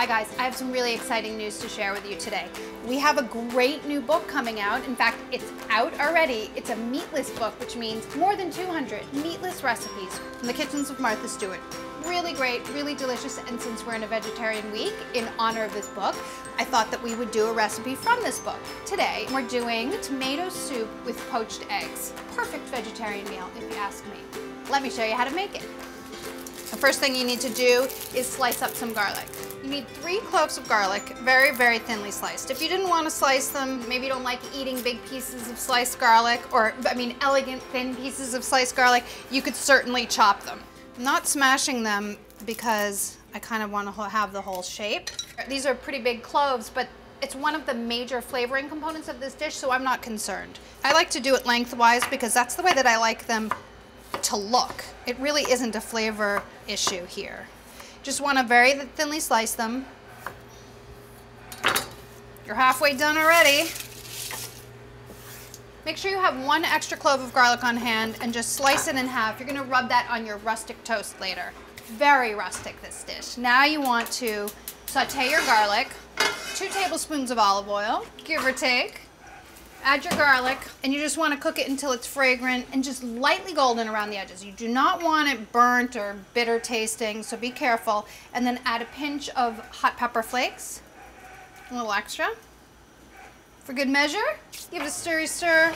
Hi guys, I have some really exciting news to share with you today. We have a great new book coming out. In fact, it's out already. It's a meatless book, which means more than 200 meatless recipes from the kitchens of Martha Stewart. Really great, really delicious, and since we're in a vegetarian week, in honor of this book, I thought that we would do a recipe from this book. Today, we're doing tomato soup with poached eggs. Perfect vegetarian meal, if you ask me. Let me show you how to make it. The first thing you need to do is slice up some garlic. You need three cloves of garlic, very, very thinly sliced. If you didn't want to slice them, maybe you don't like eating big pieces of sliced garlic, or, I mean, elegant thin pieces of sliced garlic, you could certainly chop them. I'm not smashing them because I kind of want to have the whole shape. These are pretty big cloves, but it's one of the major flavoring components of this dish, so I'm not concerned. I like to do it lengthwise because that's the way that I like them to look. It really isn't a flavor issue here. Just want to very thinly slice them. You're halfway done already. Make sure you have one extra clove of garlic on hand and just slice it in half. You're gonna rub that on your rustic toast later. Very rustic, this dish. Now you want to saute your garlic, two tablespoons of olive oil, give or take. Add your garlic, and you just want to cook it until it's fragrant and just lightly golden around the edges. You do not want it burnt or bitter tasting, so be careful. And then add a pinch of hot pepper flakes, a little extra. For good measure, give it a stirry stir.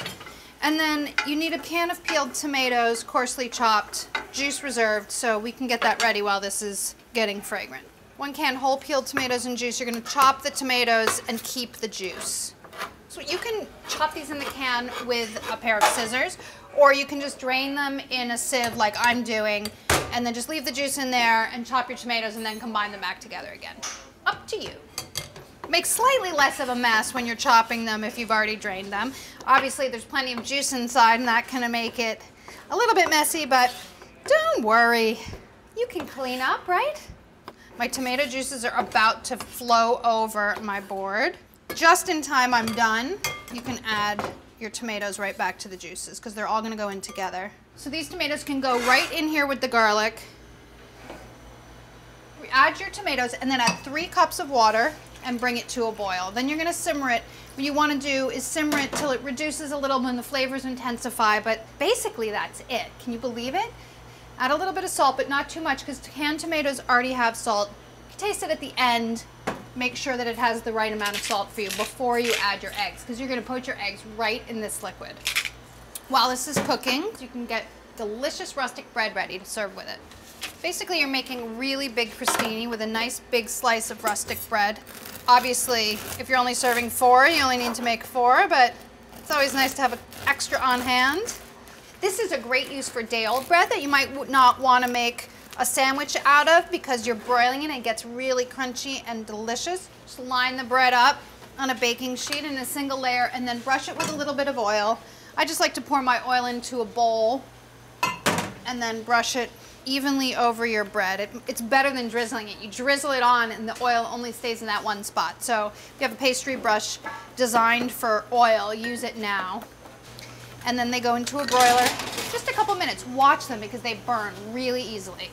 And then you need a can of peeled tomatoes, coarsely chopped, juice reserved, so we can get that ready while this is getting fragrant. One can whole peeled tomatoes and juice. You're gonna chop the tomatoes and keep the juice. So you can chop these in the can with a pair of scissors, or you can just drain them in a sieve like I'm doing, and then just leave the juice in there and chop your tomatoes and then combine them back together again. Up to you. Make slightly less of a mess when you're chopping them if you've already drained them. Obviously there's plenty of juice inside and that can make it a little bit messy, but don't worry. You can clean up, right? My tomato juices are about to flow over my board. Just in time I'm done, you can add your tomatoes right back to the juices because they're all gonna go in together. So these tomatoes can go right in here with the garlic. Add your tomatoes and then add three cups of water and bring it to a boil. Then you're gonna simmer it. What you wanna do is simmer it till it reduces a little when the flavors intensify, but basically that's it. Can you believe it? Add a little bit of salt, but not too much because canned tomatoes already have salt. You taste it at the end make sure that it has the right amount of salt for you before you add your eggs because you're going to put your eggs right in this liquid. While this is cooking, you can get delicious rustic bread ready to serve with it. Basically, you're making really big crostini with a nice big slice of rustic bread. Obviously, if you're only serving four, you only need to make four, but it's always nice to have an extra on hand. This is a great use for day-old bread that you might not want to make a sandwich out of because you're broiling it and it gets really crunchy and delicious. Just line the bread up on a baking sheet in a single layer and then brush it with a little bit of oil. I just like to pour my oil into a bowl and then brush it evenly over your bread. It, it's better than drizzling it. You drizzle it on and the oil only stays in that one spot. So if you have a pastry brush designed for oil, use it now. And then they go into a broiler. Just a couple minutes. Watch them because they burn really easily.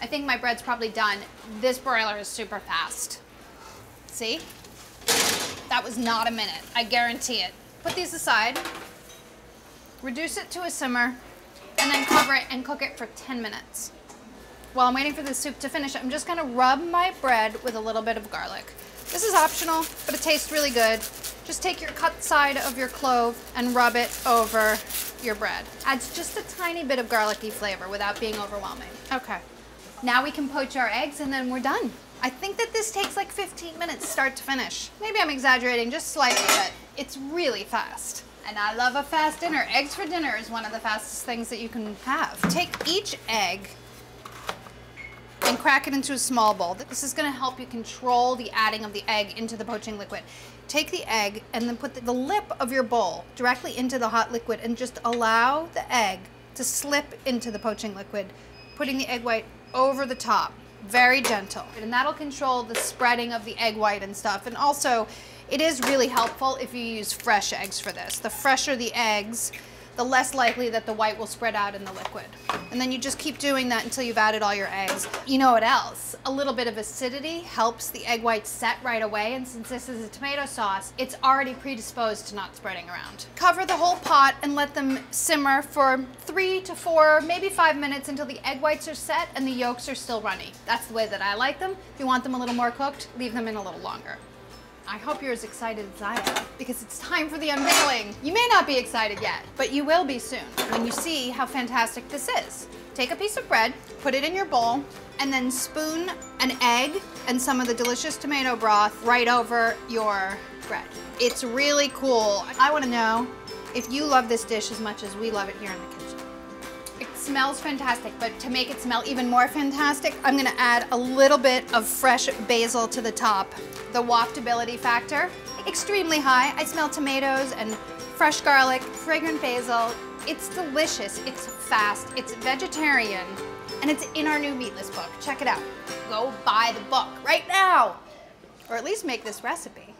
I think my bread's probably done. This broiler is super fast. See? That was not a minute, I guarantee it. Put these aside, reduce it to a simmer, and then cover it and cook it for 10 minutes. While I'm waiting for the soup to finish, I'm just gonna rub my bread with a little bit of garlic. This is optional, but it tastes really good. Just take your cut side of your clove and rub it over your bread. Adds just a tiny bit of garlicky flavor without being overwhelming. Okay. Now we can poach our eggs and then we're done. I think that this takes like 15 minutes start to finish. Maybe I'm exaggerating just slightly, but it's really fast. And I love a fast dinner. Eggs for dinner is one of the fastest things that you can have. Take each egg crack it into a small bowl. This is gonna help you control the adding of the egg into the poaching liquid. Take the egg and then put the, the lip of your bowl directly into the hot liquid and just allow the egg to slip into the poaching liquid, putting the egg white over the top, very gentle. And that'll control the spreading of the egg white and stuff. And also, it is really helpful if you use fresh eggs for this. The fresher the eggs, the less likely that the white will spread out in the liquid. And then you just keep doing that until you've added all your eggs. You know what else? A little bit of acidity helps the egg whites set right away, and since this is a tomato sauce, it's already predisposed to not spreading around. Cover the whole pot and let them simmer for three to four, maybe five minutes until the egg whites are set and the yolks are still runny. That's the way that I like them. If you want them a little more cooked, leave them in a little longer. I hope you're as excited as I am because it's time for the unveiling. You may not be excited yet, but you will be soon when you see how fantastic this is. Take a piece of bread, put it in your bowl, and then spoon an egg and some of the delicious tomato broth right over your bread. It's really cool. I wanna know if you love this dish as much as we love it here in the kitchen. Smells fantastic, but to make it smell even more fantastic, I'm gonna add a little bit of fresh basil to the top. The waftability factor, extremely high. I smell tomatoes and fresh garlic, fragrant basil. It's delicious, it's fast, it's vegetarian, and it's in our new meatless book. Check it out. Go buy the book right now, or at least make this recipe.